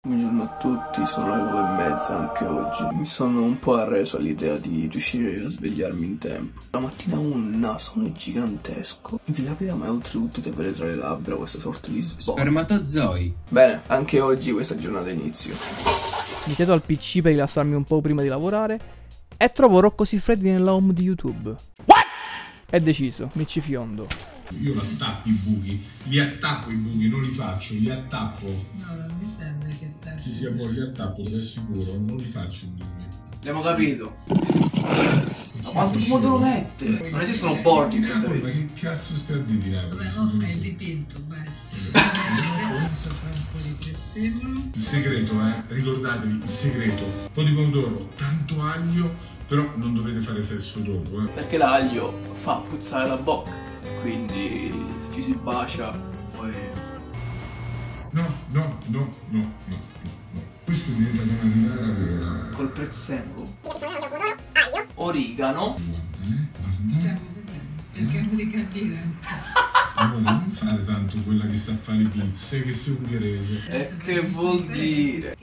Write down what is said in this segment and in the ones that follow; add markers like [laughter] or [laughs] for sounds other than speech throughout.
Buongiorno a tutti, sono le 9 e mezza anche oggi. Mi sono un po' arreso all'idea di riuscire a svegliarmi in tempo. La mattina ho un nasone gigantesco. Vi capita mai oltretutto di avere tra le labbra questa sorta di sbocco? Spermatozoi. Bene, anche oggi questa giornata inizio. Mi siedo al PC per rilassarmi un po' prima di lavorare e trovo Rocco Siffredi nella home di YouTube. What? È deciso, mi ci fiondo. Io lo attappo i buchi, li attappo i buchi, non li faccio, li attappo. No, non mi sembra che te. Sì, sì, amore, li attappo, te lo assicuro, non li faccio i buchi. Abbiamo capito. Ma quanto pomodoro mette? Non esistono bordi in questa Ma che cazzo stai a dire di Napoli? Scusa. offre il dipinto, basta. [laughs] Adesso sopra un po' di prezzemolo. Il segreto, eh, ricordatevi, il segreto. Un po' di pomodoro, tanto aglio, però non dovete fare sesso dopo, eh. Perché l'aglio fa puzzare la bocca. Quindi se ci si bacia, poi. No, no, no, no, no, no, no. Questo diventa una marinara vera. Col prezzemolo. Origano. Guarda, eh. Stiamo vedendo. Cerchiamo di capire. Amore, [laughs] non fare tanto quella che sa fare le pizze, che sei ungherese. E che vuol dire?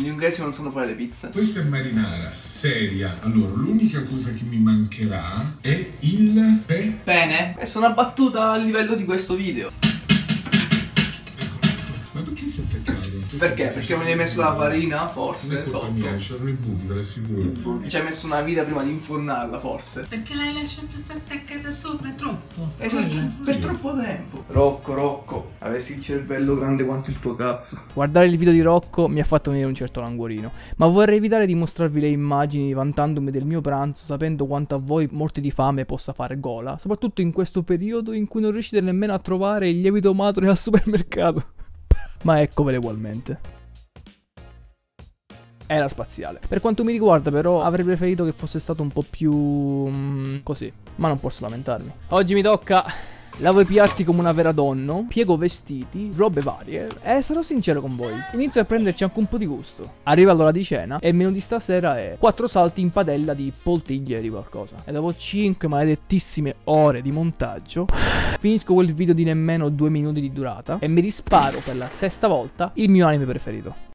Gli ungheresi non sanno fare le pizze. Questa è marinara seria. Allora, l'unica cosa che mi mancherà è il pe. Bene, questa è una battuta a livello di questo video. Ma perché sei attaccato? Perché? Perché non gli hai messo la farina, forse, Non è colpa mia, sotto. c'erano i buchi, te l'assicuro. Ci hai messo una vita prima di infornarla, forse. Perché l'hai lasciata attaccata sopra troppo. Esatto, per troppo tempo. Rocco, Rocco, avessi il cervello grande quanto il tuo cazzo. Guardare il video di Rocco mi ha fatto venire un certo languorino, ma vorrei evitare di mostrarvi le immagini vantandomi del mio pranzo, sapendo quanto a voi morti di fame possa fare gola, soprattutto in questo periodo in cui non riuscite nemmeno a trovare il lievito madre al supermercato. Ma eccovele ugualmente. Era spaziale. Per quanto mi riguarda, però, avrei preferito che fosse stato un po' più. mm, così. Ma non posso lamentarmi. Oggi mi tocca. Lavo i piatti come una vera donna, piego vestiti, robe varie e sarò sincero con voi, inizio a prenderci anche un po' di gusto. Arriva l'ora di cena e il menù di stasera è 4 salti in padella di poltiglie di qualcosa. E dopo 5 maledettissime ore di montaggio, finisco quel video di nemmeno 2 minuti di durata e mi risparo per la sesta volta il mio anime preferito.